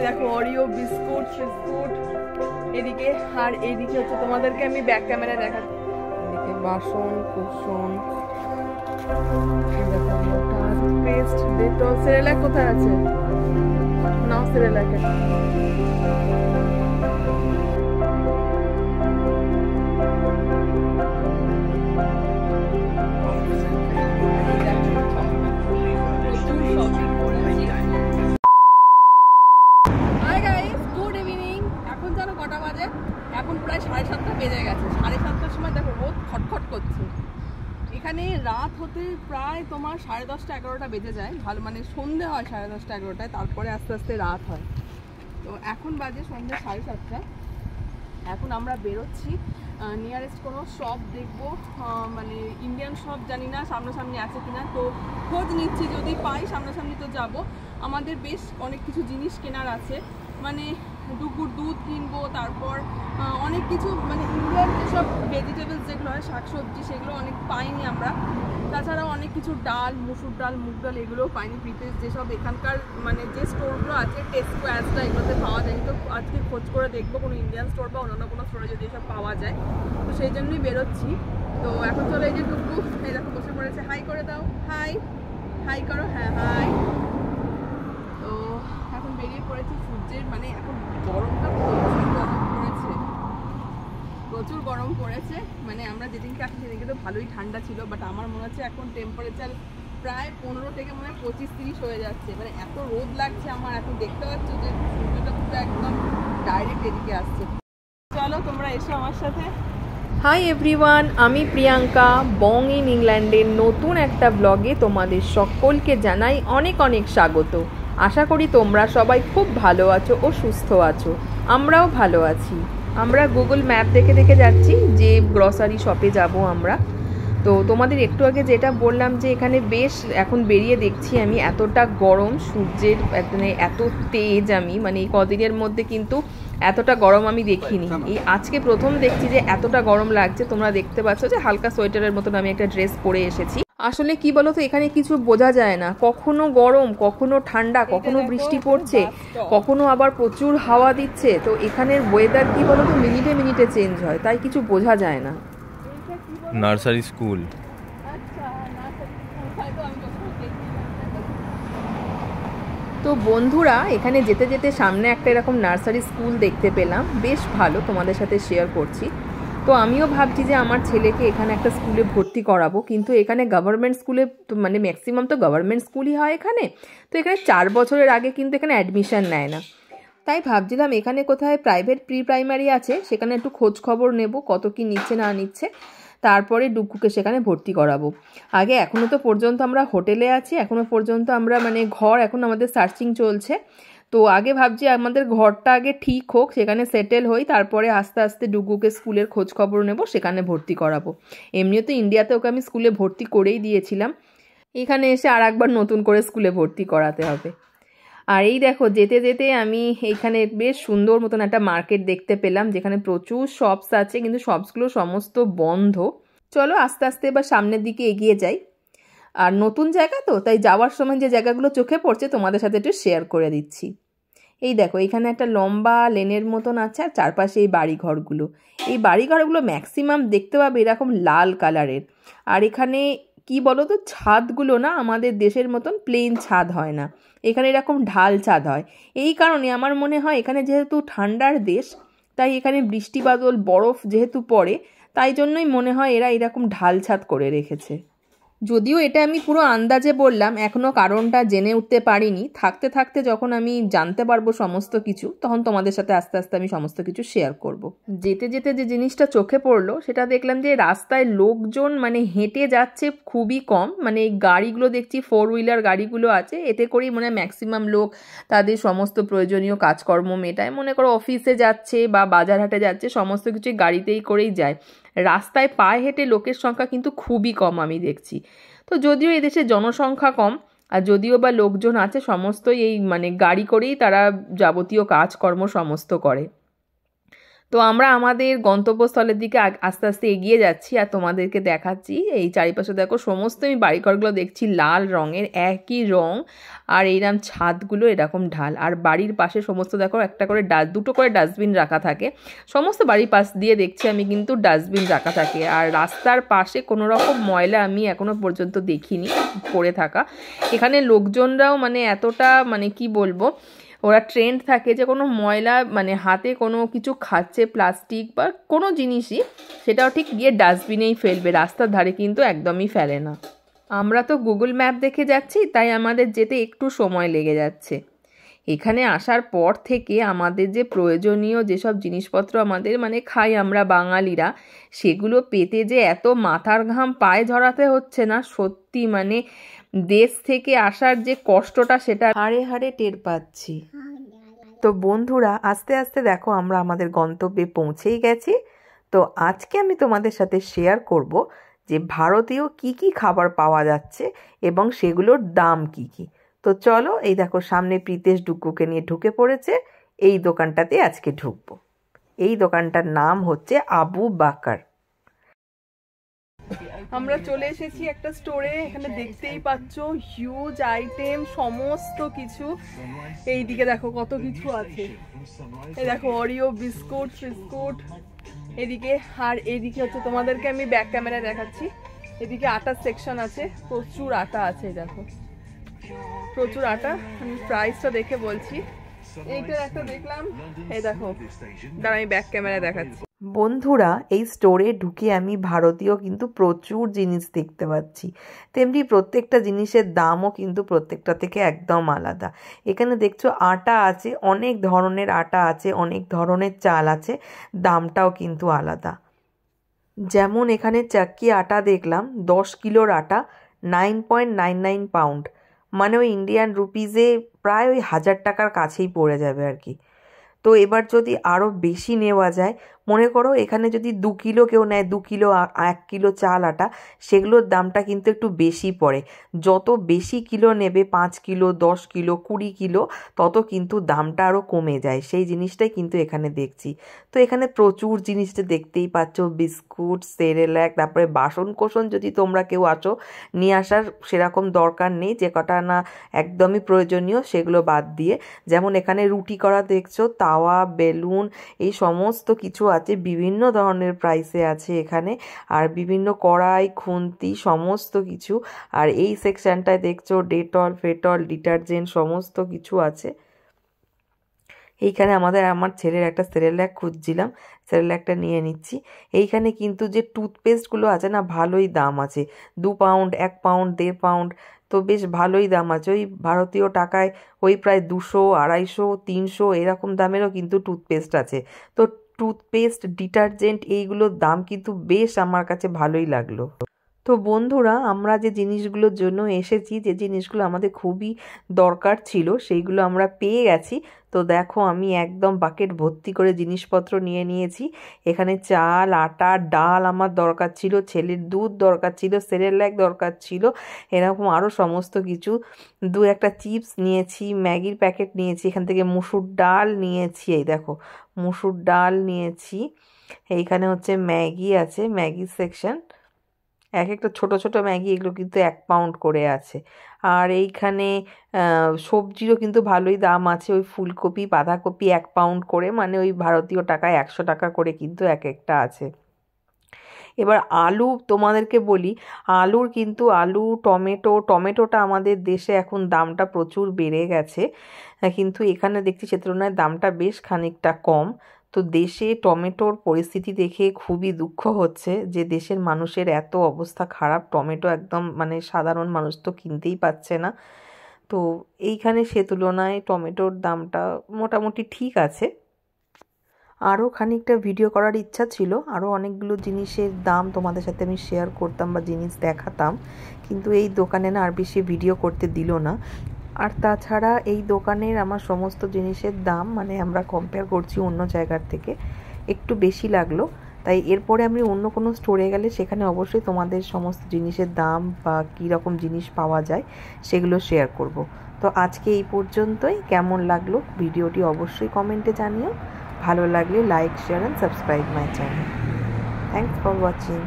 দেখো Oreo biscuit ফিস্কুট এদিকে আর এদিকে হচ্ছে তোমাদেরকে আমি ব্যাক ক্যামেরা দেখা এদিকে বাসন কুসন পেস্ট ডেটল সেরেলাক কোথায় আছে? নাও সেরেলাকে এখানে রাত হতে প্রায় তোমার সাড়ে দশটা, এগারোটা বেজে যায়। ভালো মানে সন্ধে হয় সাড়ে দশটা, এগারোটায়, তারপরে আস্তে আস্তে রাত হয়। তো এখন বাজে সন্ধে সাড়ে সাতটা। এখন আমরা বেরোচ্ছি। নিয়ারেস্ট কোনো শপ দেখব। মানে ইন্ডিয়ান শপ জানি না সামনাসামনি আছে কিনা। তো খোঁজ নিচ্ছি, যদি পাই সামনাসামনি তো যাব। আমাদের বেশ অনেক কিছু জিনিস কেনার আছে। মানে ডুকুর দুধ কিনবো, তারপর অনেক কিছু মানে ইন্ডিয়ান যেসব ভেজিটেবলস যেগুলো হয়, শাকসবজি, সেগুলো অনেক পাইনি আমরা। তাছাড়াও অনেক কিছু ডাল, মুসুর ডাল, মুগ ডাল, এগুলোও পাইনি প্রিপেস যেসব এখানকার মানে যে স্টোরগুলো আছে টেস্কো অ্যাসটা এগুলোতে পাওয়া যায়নি। তো আজকে খোঁজ করে দেখব কোনো ইন্ডিয়ান স্টোর বা অন্যান্য কোনো স্টোরে যদি এসব পাওয়া যায়। তো সেই জন্যই বেরোচ্ছি। তো এখন চলে এই যে টুকু এই দেখো বসে পড়েছে। হাই করে দাও। হাই হাই করো। হ্যাঁ হাই বেরিয়ে পড়েছে, সূর্যের মানে এখন গরমটা পড়েছে। প্রচুর গরম পড়েছে। মানে আমরা যেদিনকে আসি সেদিনকে তো ভালোই ঠান্ডা ছিল বাট আমার মনে হচ্ছে এখন টেম্পারেচার প্রায় পনেরো থেকে মনে হয় পঁচিশ তিরিশ হয়ে যাচ্ছে। মানে এত রোদ লাগছে আমার, এখন দেখতে পাচ্ছ যে সূর্যটা পুরো একদম ডাইরেক্ট এদিকে আসছে। চলো, তোমরা এসো আমার সাথে। হাই এভরিওয়ান আমি প্রিয়াঙ্কা বং ইন ইংল্যান্ডের নতুন একটা ব্লগে তোমাদের সকলকে জানাই অনেক অনেক স্বাগত। আশা করি তোমরা সবাই খুব ভালো আছো ও সুস্থ আছো। আমরাও ভালো আছি। আমরা গুগল ম্যাপ দেখে দেখে যাচ্ছি যে গ্রসারি শপে যাব আমরা। তো তোমাদের একটু আগে যেটা বললাম যে এখানে বেশ এখন বেরিয়ে দেখছি আমি এতটা গরম, সূর্যের মানে এত তেজ আমি মানে এই কদিনের মধ্যে কিন্তু এতটা গরম আমি দেখিনি। এই আজকে প্রথম দেখছি যে এতটা গরম লাগছে, তোমরা দেখতে পাচ্ছ যে হালকা সোয়েটারের মতন আমি একটা ড্রেস পরে এসেছি। আসলে কি বলতো এখানে কিছু বোঝা যায় না। কখনো গরম কখনো ঠান্ডা কখনো বৃষ্টি পড়ছে কখনো আবার প্রচুর হাওয়া দিচ্ছে। তো এখানের ওয়েদার কি বলতো মিনিটে মিনিটে চেঞ্জ হয় তাই কিছু বোঝা যায় না। Nursery school. তো বন্ধুরা এখানে যেতে যেতে সামনে একটা এরকম নার্সারি স্কুল দেখতে পেলাম। বেশ ভালো তোমাদের সাথে শেয়ার করছি। তো আমিও ভাবছি যে আমার ছেলেকে এখানে একটা স্কুলে ভর্তি করাবো, কিন্তু এখানে গভর্নমেন্ট স্কুলে তো মানে ম্যাক্সিমাম তো গভর্নমেন্ট স্কুলই হয় এখানে। তো এখানে চার বছরের আগে কিন্তু এখানে অ্যাডমিশন নেয় না। তাই ভাবছিলাম এখানে কোথায় প্রাইভেট প্রি প্রাইমারি আছে, সেখানে একটু খোঁজ খবর নেব, কত কি নিচ্ছে না নিচ্ছে। তারপরে ডুকুকে সেখানে ভর্তি করাবো। আগে এখনও তো পর্যন্ত আমরা হোটেলে আছি এখনও পর্যন্ত আমরা মানে ঘর এখন আমাদের সার্চিং চলছে। তো আগে ভাবছি আমাদের ঘরটা আগে ঠিক হোক, সেখানে সেটেল হই, তারপরে আস্তে আস্তে ডুগুকে স্কুলের খোঁজ খবর নেব, সেখানে ভর্তি করাবো। এমনিও তো ইন্ডিয়াতে ওকে আমি স্কুলে ভর্তি করেই দিয়েছিলাম। এখানে এসে আর একবার নতুন করে স্কুলে ভর্তি করাতে হবে। আর এই দেখো, যেতে যেতে আমি এইখানে বেশ সুন্দর মতন একটা মার্কেট দেখতে পেলাম, যেখানে প্রচুর শপস আছে, কিন্তু শপসগুলো সমস্ত বন্ধ। চলো আস্তে আস্তে এবার সামনের দিকে এগিয়ে যাই। আর নতুন জায়গা তো, তাই যাওয়ার সময় যে জায়গাগুলো চোখে পড়ছে তোমাদের সাথে একটু শেয়ার করে দিচ্ছি। এই দেখো, এখানে একটা লম্বা লেনের মতন আছে আর চারপাশে এই বাড়িঘরগুলো। এই বাড়িঘরগুলো ম্যাক্সিমাম দেখতে পাবে এরকম লাল কালারের। আর এখানে কি বলো তো ছাদগুলো না আমাদের দেশের মতন প্লেন ছাদ হয় না। এখানে এরকম ঢাল ছাদ হয়। এই কারণে আমার মনে হয় এখানে যেহেতু ঠান্ডার দেশ, তাই এখানে বৃষ্টি, বাদল, বরফ যেহেতু পড়ে, তাই জন্যই মনে হয় এরা এরকম ঢাল ছাদ করে রেখেছে। যদিও এটা আমি পুরো আন্দাজে বললাম এখনও কারণটা জেনে উঠতে পারিনি। থাকতে থাকতে যখন আমি জানতে পারব সমস্ত কিছু, তখন তোমাদের সাথে আস্তে আস্তে আমি সমস্ত কিছু শেয়ার করব। যেতে যেতে যে জিনিসটা চোখে পড়ল, সেটা দেখলাম যে রাস্তায় লোকজন মানে হেঁটে যাচ্ছে খুবই কম। মানে এই গাড়িগুলো দেখছি ফোর হুইলার গাড়িগুলো আছে, এতে করেই মনে হয় ম্যাক্সিমাম লোক তাদের সমস্ত প্রয়োজনীয় কাজকর্ম মেটায়। মনে করো অফিসে যাচ্ছে বা বাজার হাটে যাচ্ছে, সমস্ত কিছুই গাড়িতেই করেই যায়। রাস্তায় পায়ে হেঁটে লোকের সংখ্যা কিন্তু খুবই কম আমি দেখছি। তো যদিও এদেশে জনসংখ্যা কম, আর যদিও বা লোকজন আছে, সমস্তই এই মানে গাড়ি করেই তারা যাবতীয় কাজকর্ম সমস্ত করে। তো আমরা আমাদের গন্তব্যস্থলের দিকে আস্তে আস্তে এগিয়ে যাচ্ছি আর তোমাদেরকে দেখাচ্ছি, এই চারিপাশে দেখো সমস্ত আমি বাড়িঘরগুলো দেখছি লাল রঙের, একই রং আর এইরকম ছাদগুলো এরকম ঢাল। আর বাড়ির পাশে সমস্ত দেখো একটা করে ডাস, দুটো করে ডাস্টবিন রাখা থাকে। সমস্ত বাড়ির পাশ দিয়ে দেখছি আমি কিন্তু ডাস্টবিন রাখা থাকে। আর রাস্তার পাশে কোনো রকম ময়লা আমি এখনও পর্যন্ত দেখিনি, পড়ে থাকা। এখানে লোকজনরাও মানে এতটা মানে কি বলব ওরা ট্রেন্ড থাকে যে কোনো ময়লা মানে হাতে কোনো কিছু খাচ্ছে প্লাস্টিক বা কোনো জিনিসই, সেটাও ঠিক গিয়ে ডাস্টবিনেই ফেলবে, রাস্তার ধারে কিন্তু একদমই ফেলে না। আমরা তো গুগল ম্যাপ দেখে যাচ্ছি, তাই আমাদের যেতে একটু সময় লেগে যাচ্ছে। এখানে আসার পর থেকে আমাদের যে প্রয়োজনীয় যেসব জিনিসপত্র আমাদের মানে খাই আমরা বাঙালিরা, সেগুলো পেতে যে এত মাথার ঘাম পায়ে ঝরাতে হচ্ছে না, সত্যি মানে দেশ থেকে আসার যে কষ্টটা সেটা হাড়ে হাড়ে টের পাচ্ছি। তো বন্ধুরা, আস্তে আস্তে দেখো আমরা আমাদের গন্তব্যে পৌঁছেই গেছি। তো আজকে আমি তোমাদের সাথে শেয়ার করব যে ভারতীয় কি কি খাবার পাওয়া যাচ্ছে এবং সেগুলোর দাম কি কি। তো চলো, এই দেখো সামনে প্রীতেশ ডুকুকে নিয়ে ঢুকে পড়েছে। এই দোকানটাতে আজকে ঢুকবো। এই দোকানটার নাম হচ্ছে আবু বাকার। আমরা চলে এসেছি একটা স্টোরে এখানে দেখতেই পাচ্ছ হিউজ আইটেম সমস্ত কিছু। এইদিকে দেখো কত কিছু আছে। এই দেখো অরিও বিস্কুট ফিস্কুট এদিকে আর এদিকে হচ্ছে তোমাদেরকে আমি ব্যাক ক্যামেরা দেখাচ্ছি। এদিকে আটার সেকশন আছে, প্রচুর আটা আছে, এই দেখো। প্রচুর আটা, আমি প্রাইসটা দেখে বলছি। এইটা একটা দেখলাম, এই দেখো। দাঁড়া আমি ব্যাক ক্যামেরা দেখাচ্ছি। বন্ধুরা, এই স্টোরে ঢুকে আমি ভারতীয় কিন্তু প্রচুর জিনিস দেখতে পাচ্ছি। তেমনি প্রত্যেকটা জিনিসের দামও কিন্তু প্রত্যেকটা থেকে একদম আলাদা। এখানে দেখছ আটা আছে, অনেক ধরনের আটা আছে, অনেক ধরনের চাল আছে, দামটাও কিন্তু আলাদা। যেমন এখানে চাক্কি আটা দেখলাম, দশ কিলোর আটা nine point nine nine pound মানে ওই ইন্ডিয়ান রুপিজে প্রায় ওই হাজার টাকার কাছেই পড়ে যাবে আর কি। তো এবার যদি আরও বেশি নেওয়া যায় মনে করো এখানে যদি দু কিলো কেউ নেয়, দু কিলো এক কিলো চাল, আটা, সেগুলোর দামটা কিন্তু একটু বেশি পড়ে। যত বেশি কিলো নেবে, পাঁচ কিলো, দশ কিলো, কুড়ি কিলো, তত কিন্তু দামটা আরও কমে যায়। সেই জিনিসটাই কিন্তু এখানে দেখছি। তো এখানে প্রচুর জিনিসটা দেখতেই পাচ্ছ। বিস্কুট সেরেল্যাক তারপরে বাসন কোসন যদি তোমরা কেউ আছো, নিয়ে আসার সেরকম দরকার নেই। যে কটা না একদমই প্রয়োজনীয়, সেগুলো বাদ দিয়ে। যেমন এখানে রুটি করা দেখছ, তাওয়া, বেলুন, এই সমস্ত কিছু আছে বিভিন্ন ধরনের প্রাইসে আছে এখানে। আর বিভিন্ন কড়াই, খুন্তি, সমস্ত কিছু। আর এই সেকশনটায় দেখছ ডেটল ফেটল ডিটারজেন্ট সমস্ত কিছু আছে। এইখানে আমাদের, আমার ছেলের একটা সেরেল্যাক খুঁজছিলাম। সেরেল্যাকটা নিয়ে নিচ্ছি। এইখানে কিন্তু যে টুথপেস্টগুলো আছে না, ভালোই দাম আছে। দু পাউন্ড এক পাউন্ড দেড় পাউন্ড তো বেশ ভালোই দাম আছে। ওই ভারতীয় টাকায় ওই প্রায় দুশো, আড়াইশো, তিনশো, এরকম দামেরও কিন্তু টুথপেস্ট আছে। তো টুথপেস্ট ডিটারজেন্ট এইগুলোর দাম কিন্তু বেশ আমার কাছে ভালোই লাগল। তো বন্ধুরা, আমরা যে জিনিসগুলোর জন্য এসেছি, যে জিনিসগুলো আমাদের খুবই দরকার ছিল, সেইগুলো আমরা পেয়ে গেছি। তো দেখো, আমি একদম বাকেট ভর্তি করে জিনিসপত্র নিয়ে নিয়েছি। এখানে চাল, আটা, ডাল আমার দরকার ছিল, ছেলের দুধ দরকার ছিল সেরেল্যাক দরকার ছিল, এরকম আরও সমস্ত কিছু। দু একটা চিপস নিয়েছি, ম্যাগির প্যাকেট নিয়েছি, এখান থেকে মুসুর ডাল নিয়েছি, এই দেখো, মুসুর ডাল নিয়েছি। এইখানে হচ্ছে ম্যাগি আছে, ম্যাগি সেকশন। এক একটা ছোট ছোট ম্যাগি এগুলো কিন্তু এক পাউন্ড করে আছে। আর এইখানে সবজিরও কিন্তু ভালোই দাম আছে। ওই ফুলকপি, বাঁধাকপি এক পাউন্ড করে মানে ওই ভারতীয় টাকায় একশো টাকা করে কিন্তু এক একটা আছে। এবার আলু তোমাদেরকে বলি, আলুর কিন্তু আলু, টমেটো, টমেটোটা আমাদের দেশে এখন দামটা প্রচুর বেড়ে গেছে। কিন্তু এখানে দেখছি, সে তুলনায় দামটা বেশ খানিকটা কম। তো দেশে টমেটোর পরিস্থিতি দেখে খুবই দুঃখ হচ্ছে যে দেশের মানুষের এত অবস্থা খারাপ, টমেটো একদম মানে সাধারণ মানুষ তো কিনতেই পাচ্ছে না। তো এইখানে সে তুলনায় টমেটোর দামটা মোটামুটি ঠিক আছে। আরও খানিকটা ভিডিও করার ইচ্ছা ছিল আরও অনেকগুলো জিনিসের দাম তোমাদের সাথে আমি শেয়ার করতাম বা জিনিস দেখাতাম। কিন্তু এই দোকানে না আর বেশি ভিডিও করতে দিল না। আর তাছাড়া এই দোকানের আমার সমস্ত জিনিসের দাম মানে আমরা কম্পেয়ার করছি অন্য জায়গার থেকে, একটু বেশি লাগল। তাই এরপরে আমি অন্য কোনো স্টোরে গেলে সেখানে অবশ্যই তোমাদের সমস্ত জিনিসের দাম বা কী রকম জিনিস পাওয়া যায়, সেগুলো শেয়ার করব। তো আজকে এই পর্যন্তই। কেমন লাগল ভিডিওটি অবশ্যই কমেন্টে জানিও। ভালো লাগলে like share and subscribe my channel thanks for watching